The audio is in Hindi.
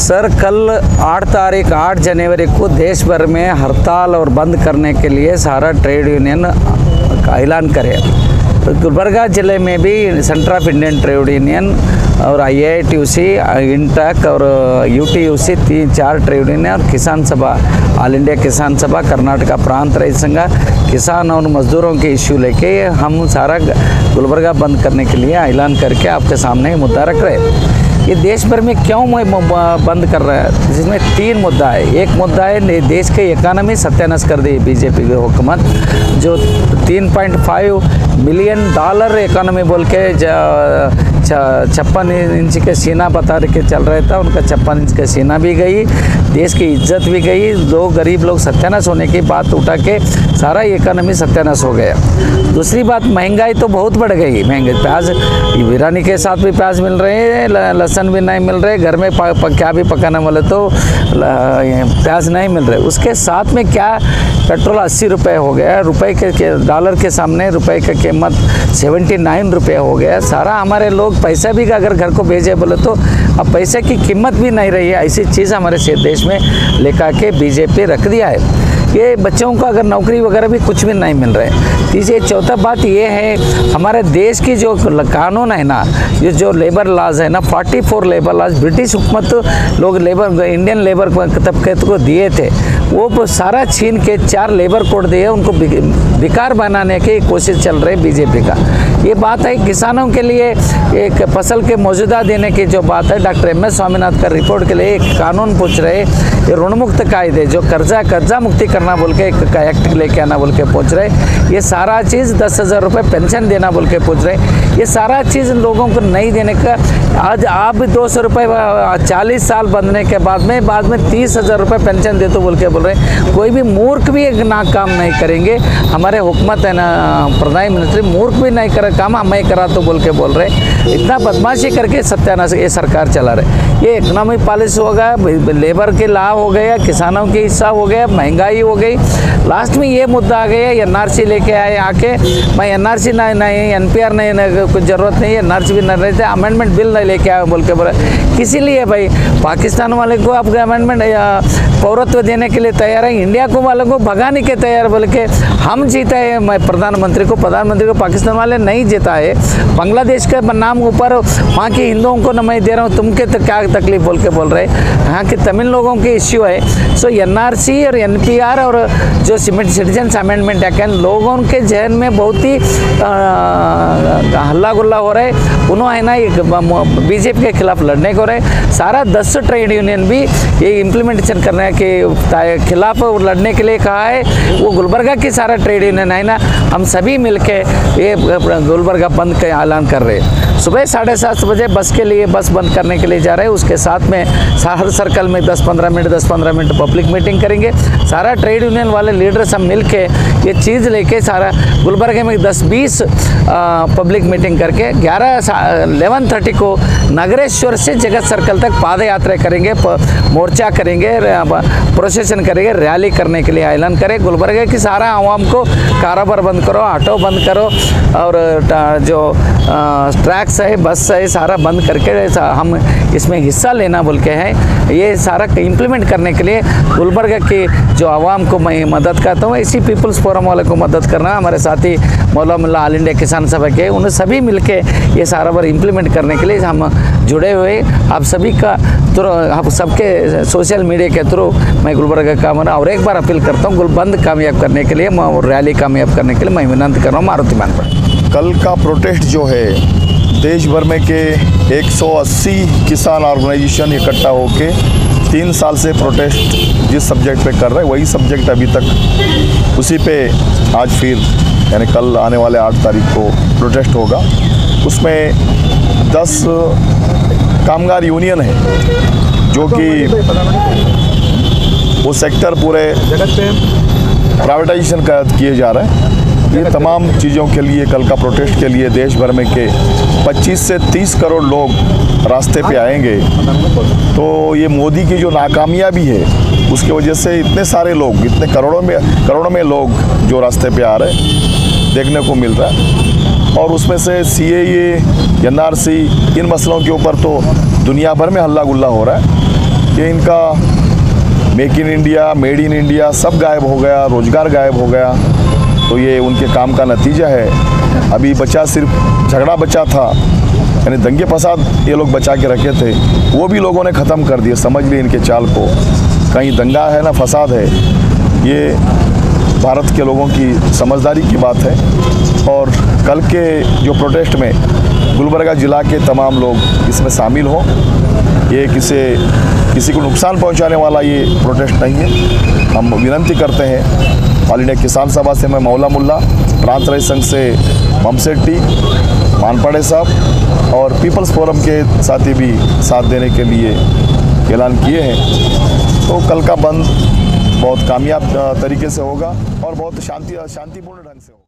सर, कल आठ तारीख, आठ जनवरी को देश भर में हड़ताल और बंद करने के लिए सारा ट्रेड यूनियन का ऐलान करे। तो गुलबर्गा ज़िले में भी centre of Indian trade union और I I T U C INTUC और यू टी यू सी तीन चार ट्रेड यूनियन और किसान सभा ऑल इंडिया किसान सभा, कर्नाटका प्रांत रैत संघ किसान और मजदूरों के इश्यू लेके हम सारा गुलबर्गा बंद करने के लिए ऐलान करके आपके सामने मुद्दा रख रहे ये देश भर में क्यों बंद कर रहा है? जिसमें तीन मुद्दा है। एक मुद्दा है देश के इकानमी सत्यानाश कर दी बीजेपी की हुकूमत, जो 3.5 मिलियन डॉलर इकानमी बोल के छप्पन इंच के सीना बता के चल रहा था उनका छप्पन इंच का सीना भी गई देश की इज़्ज़त भी गई दो गरीब लोग सत्यानाश होने की बात उठा के सारा इकोनॉमी सत्यानाश हो गया। दूसरी बात महँगाई तो बहुत बढ़ गई महँगाई प्याज बिरयानी के साथ भी प्याज मिल रहे हैं लहसन भी नहीं मिल रहे घर में क्या भी पकाने वाले तो प्याज नहीं मिल रहे। उसके साथ में क्या पेट्रोल अस्सी रुपये हो गया रुपए के, के डॉलर के सामने रुपए की कीमत सेवेंटी नाइन रुपये हो गया सारा हमारे लोग पैसा भी अगर घर को भेजे बोले तो अब पैसे की कीमत भी नहीं रही है। ऐसी चीज़ हमारे देश में लेकर के बीजेपी रख दिया है। ये बच्चों को अगर नौकरी वगैरह भी कुछ भी नहीं मिल रहा है। तीसरी, चौथा बात ये है, हमारे देश की जो कानून है ना, ये जो लेबर लॉज है ना 44 लेबर लॉज ब्रिटिश हुकूमत लोग लेबर इंडियन लेबर तबके को दिए थे। वो सारा छीन के चार लेबर कोड दिए, उनको बेकार बनाने की कोशिश चल रही है बीजेपी का। ये बात है किसानों के लिए एक फ़सल के मौजूदा देने की जो बात है, डॉक्टर एम एस स्वामीनाथ का रिपोर्ट के लिए एक कानून पूछ रहे ये ऋण मुक्त कायदे, जो कर्जा कर्जा मुक्ति करना बोल के, एक एक्ट लेके आना बोल के पूछ रहे ये सारा चीज़ दस हज़ार रुपये पेंशन देना बोल के पूछ रहे ये सारा चीज़ लोगों को नहीं देने का। आज आप भी दो सौ रुपये चालीस साल बनने के बाद में बाद में तीस हज़ार रुपये पेंशन दे तो बोल के बोल रहे हैं। कोई भी मूर्ख भी एक ना काम नहीं करेंगे। हमारे हुकूमत है ना प्रधानमंत्री मूर्ख भी नहीं करे काम हमें करा तो बोल के बोल रहे हैं। इतना बदमाशी करके सत्यानाश ये सरकार चला रहे ये इकोनॉमिक पॉलिसी हो गया लेबर के लाभ हो गया किसानों की हिस्सा हो गया महँगाई हो गई। लास्ट में ये मुद्दा आ गया एनआरसी लेके आए आके। मैं एनआरसी नहीं नहीं नहीं नहीं, कुछ ज़रूरत नहीं है, नर्स भी नहीं रहते अमेंडमेंट बिल नहीं लेके आए बोल के बोले। किसी लिए भाई? पाकिस्तान वाले को आपके अमेंडमेंट पौरत्व देने के लिए तैयार है, इंडिया को वालों को भगाने के तैयार बोल के हम जीता है। मैं प्रधानमंत्री को प्रधानमंत्री को पाकिस्तान वाले नहीं जीता है। बांग्लादेश के नाम ऊपर, वहाँ के हिंदुओं को न मैं दे रहा हूँ, तुमके तो क्या तकलीफ़ बोल के बोल रहे यहाँ के तमिल लोगों के इश्यू है। सो एनआरसी और एनपीआर और जो सिटीजन अमेंडमेंट एक्ट है लोगों के जहन में बहुत ही हल्ला गुल्ला हो रहा उन्होंने है ना एक बीजेपी के खिलाफ लड़ने को रहे। सारा दस ट्रेड यूनियन भी ये इम्प्लीमेंटेशन करने के खिलाफ लड़ने के लिए कहा है। वो गुलबर्गा की सारा ट्रेड यूनियन है ना, हम सभी मिलके ये गुलबर्गा बंद का ऐलान कर रहे हैं। सुबह साढ़े सात बजे बस के लिए, बस बंद करने के लिए जा रहे हैं। उसके साथ में हर सर्कल में दस पंद्रह मिनट, दस पंद्रह मिनट पब्लिक मीटिंग करेंगे। सारा ट्रेड यूनियन वाले लीडर सब मिल के ये चीज़ लेके सारा गुलबर्गे में दस बीस पब्लिक मीटिंग करके ग्यारह एलेवन थर्टी को नगरेश्वर से जगत सर्कल तक पाद यात्रा करेंगे मोर्चा करेंगे प्रोसेसन करेंगे रैली करने के लिए ऐलान करें। गुलबर्गे की सारा आवाम को कारोबार बंद करो, ऑटो बंद करो, और जो ट्रैक्स है, बस है, सारा बंद करके हम इसमें हिस्सा लेना बोल के हैं। ये सारा इम्प्लीमेंट करने के लिए गुलबर्गा की जो आवाम को मैं मदद करता हूँ, इसी पीपल्स फोरम वाले को मदद करना, हमारे साथी मुल्ला ऑल इंडिया किसान सभा के उन्हें सभी मिलके ये सारा बार इम्प्लीमेंट करने के लिए हम जुड़े हुए। आप सभी का थ्रू आप सबके सोशल मीडिया के थ्रू मैं गुलबर्गा का मना और एक बार अपील करता हूँ। गुलबंद कामयाब करने के लिए, और रैली कामयाब करने के लिए मैं विनंती कर रहा हूँ मारुति मान पर। कल का प्रोटेस्ट जो है देश भर में के 180 किसान ऑर्गेनाइजेशन इकट्ठा होके तीन साल से प्रोटेस्ट जिस सब्जेक्ट पे कर रहे वही सब्जेक्ट अभी तक उसी पे आज फिर यानी कल आने वाले आठ तारीख को प्रोटेस्ट होगा। उसमें दस कामगार यूनियन है, जो कि वो सेक्टर पूरे प्राइवेटाइजेशन का किए जा रहे हैं। ये तमाम चीज़ों के लिए कल का प्रोटेस्ट के लिए देश भर में के 25 से 30 करोड़ लोग रास्ते पे आएँगे। तो ये मोदी की जो नाकामयाबी है, उसकी वजह से इतने सारे लोग, इतने करोड़ों में करोड़ों में लोग जो रास्ते पे आ रहे हैं देखने को मिल रहा है। और उसमें से सी ए एन आर सी इन मसलों के ऊपर तो दुनिया भर में हल्ला गुल्ला हो रहा है। कि इनका make in India, made in India सब गायब हो गया, रोज़गार गायब हो गया। तो ये उनके काम का नतीजा है। अभी बचा सिर्फ़, झगड़ा बचा था, यानी दंगे फसाद ये लोग बचा के रखे थे, वो भी लोगों ने ख़त्म कर दिए, समझ लिए इनके चाल को। कहीं दंगा है ना फसाद है। ये भारत के लोगों की समझदारी की बात है और कल के जो प्रोटेस्ट में गुलबर्गा ज़िला के तमाम लोग इसमें शामिल हों, ये किसे, किसी को नुकसान पहुँचाने वाला ये प्रोटेस्ट नहीं है। हम विनंती करते हैं ऑल इंडिया किसान सभा से मैं मौला मुल्ला, प्रांत रही संघ से ममसेट्टी मानपाड़े साहब और पीपल्स फोरम के साथी भी साथ देने के लिए ऐलान किए हैं। तो कल का बंद बहुत कामयाब तरीके से होगा और बहुत शांति शांतिपूर्ण ढंग से होगा।